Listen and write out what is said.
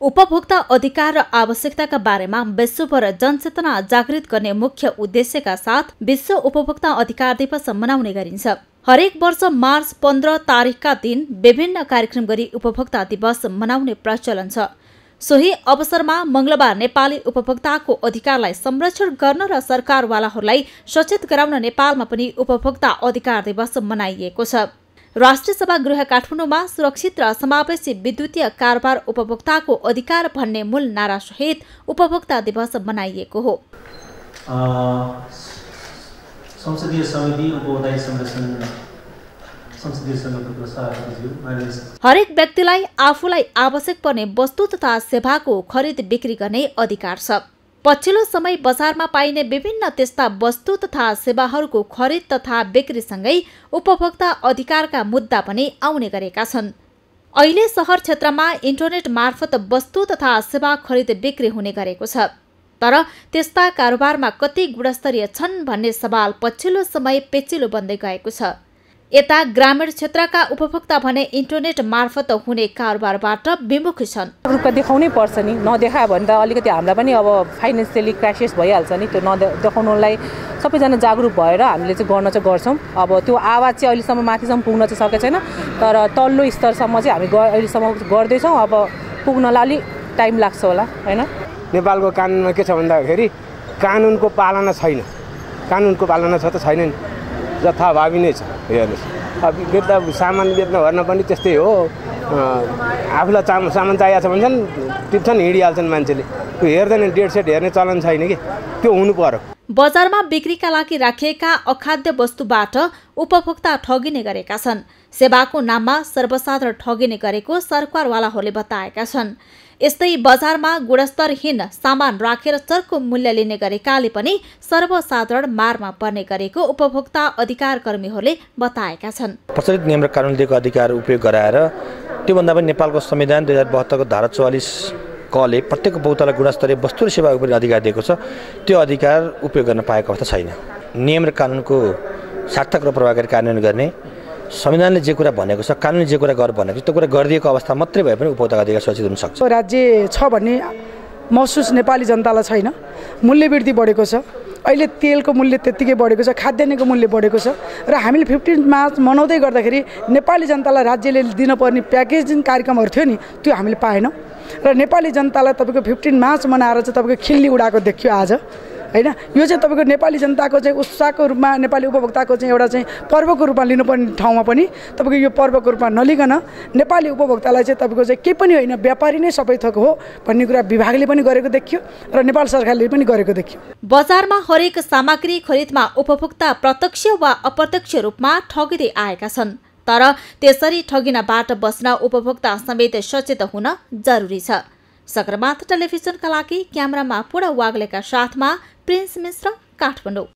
उपभोक्ता अधिकार र आवश्यकताका बारेमा विश्वभर जनचेतना जागृत गर्ने मुख्य उद्देश्यका साथ विश्व उपभोक्ता अधिकार दिवस मनाउने गरिन्छ। हरेक वर्ष मार्च पन्ध्र तारिकका दिन विभिन्न कार्यक्रम गरी उपभोक्ता दिवस मनाउने प्रचलन छ। सोही अवसरमा मंगलबार नेपाली उपभोक्ताको अधिकारलाई संरक्षण गर्न र सरकारवालाहरूलाई सचेत गराउन नेपालमा पनि उपभोक्ता अधिकार दिवस मनाइएको छ। राष्ट्रिय सभा गृह काठमाडौँमा सुरक्षित र समावेशी विद्युतीय कारोबार उपभोक्ताको अधिकार भन्ने मूल नारासहित उपभोक्ता दिवस मनाइएको हो। संसदीय समिति उपभोक्ता संरक्षण हरेक व्यक्तिलाई आफूलाई आवश्यक पर्ने वस्तु तथा सेवाको खरिद बिक्री गर्ने अधिकार छ। पछिल्लो समय बजारमा पाइने विभिन्न त्यस्ता वस्तु तथा सेवाहरूको खरिद तथा बिक्रीसँगै उपभोक्ता अधिकारका मुद्दा पनि आउने गरेका छन्। अहिले सहर क्षेत्रमा इन्टरनेट मार्फत वस्तु तथा सेवा खरिद बिक्री हुने गरेको छ। तर त्यस्ता कारोबारमा कति गुणस्तरीय छन् भन्ने सवाल पछिल्लो समय पेचिलो बन्दै गएको छ। यता ग्रामीण क्षेत्रका उपभोक्ता भने इन्टरनेट मार्फत हुने कारोबारबाट विमुख छन्। रूपमा देखाउनै पर्छ नि। नदेखायो भने त अलिकति हामीलाई पनि अब फाइनेन्सियली क्राइसिस भइहाल्छ नि। त्यो नदे देखाउनुलाई सबैजना जागरुक भएर हामीले चाहिँ गर्न चाहिँ गर्छौँ। अब त्यो आवाज चाहिँ अहिलेसम्म माथिसम्म पुग्न चाहिँ सकेको छैन। तर तल्लो स्तरसम्म चाहिँ हामी अहिलेसम्म गर्दैछौँ। अब पुग्नलाई अलिक टाइम लाग्छ होला होइन? नेपालको कानुनमा के छ भन्दाखेरि कानुनको पालना छैन। कानुनको पालना छ त छैन नि। जथाभावी नै छ हेर्नुहोस्। अब बेच्दा सामान बेच्न भर्न पनि त्यस्तै हो। आफूलाई चा सामान चाहिएको छ भने चाहिँ टिप्छन् हिँडिहाल्छन् मान्छेले। त्यो हेर्दैन डेट सेट हेर्ने चलन छैन कि। त्यो हुनु पर्यो। बजारमा बिक्रीका लागि राखिएका अखाद्य वस्तुबाट उपभोक्ता ठगिने गरेका छन्। सेवाको नाममा सर्वसाधारण ठगिने गरेको सरकारवालाहरूले बताएका छन्। यस्तै बजारमा गुणस्तरहीन सामान राखेर चर्को मूल्य लिने गरेकाले पनि सर्वसाधारण मारमा पर्ने गरेको उपभोक्ता अधिकार कर्मीहरूले बताएका छन्। प्रचलित नियम र कानुन दिएको अधिकार उपयोग गराएर त्योभन्दा पनि नेपालको संविधान दुई हजार बहत्तरको धारा चौवालिस कले प्रत्येक उपभोक्तालाई गुणस्तरीय वस्तु र सेवा उपयोग अधिकार दिएको छ। त्यो अधिकार उपयोग गर्न पाएको अवस्था छैन। नियम र कानुनको सार्थक र प्रभावकारी कार्यान्वयन गर्ने संविधानले जे कुरा भनेको छ कानुनले जे कुरा गर भनेको छ त्यो कुरा गरिदिएको अवस्था मात्रै भए पनि उपभोक्ता अधिकार सुरक्षित हुन सक्छ। राज्य छ भन्ने महसुस नेपाली जनतालाई छैन। मूल्य वृद्धि बढेको छ। अहिले तेलको मूल्य त्यत्तिकै बढेको छ खाद्यान्नको मूल्य बढेको छ र हामीले फिफ्टिन मार्च मनाउँदै गर्दाखेरि नेपाली जनतालाई राज्यले दिनुपर्ने प्याकेजिङ कार्यक्रमहरू थियो नि त्यो हामीले पाएनौँ। र नेपाली जनतालाई तपाईँको फिफ्टिन मार्च मनाएर चाहिँ तपाईँको खिल्ली उडाएको देखियो आज होइन? यो चाहिँ तपाईँको नेपाली जनताको चाहिँ उत्साहको रूपमा नेपाली उपभोक्ताको चाहिँ एउटा चाहिँ पर्वको रूपमा लिनुपर्ने ठाउँमा पनि तपाईँको यो पर्वको रूपमा नलिकन नेपाली उपभोक्तालाई चाहिँ तपाईँको चाहिँ केही पनि होइन व्यापारी नै सबै थोक हो भन्ने कुरा विभागले पनि गरेको देखियो र नेपाल सरकारले पनि गरेको देखियो। बजारमा हरेक सामग्री खरिदमा उपभोक्ता प्रत्यक्ष वा अप्रत्यक्ष रूपमा ठगिँदै आएका छन्। तर त्यसरी ठगिनबाट बस्न उपभोक्ता समेत सचेत हुन जरुरी छ। सगरमाथा टेलिभिजनका लागि क्यामेरामा पुरा वाग्लेका साथमा प्रिन्स मिश्र काठमाडौँ।